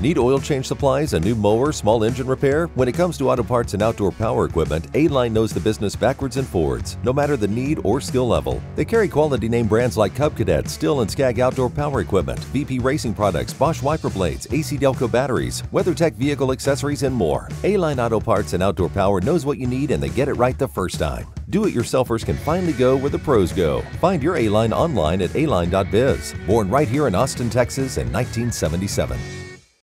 Need oil change supplies, a new mower, small engine repair? When it comes to auto parts and outdoor power equipment, A-Line knows the business backwards and forwards, no matter the need or skill level. They carry quality name brands like Cub Cadet, Stihl and Scag outdoor power equipment, VP racing products, Bosch wiper blades, AC Delco batteries, WeatherTech vehicle accessories, and more. A-Line Auto Parts and Outdoor Power knows what you need and they get it right the first time. Do-it-yourselfers can finally go where the pros go. Find your A-Line online at aline.biz. Born right here in Austin, Texas in 1977.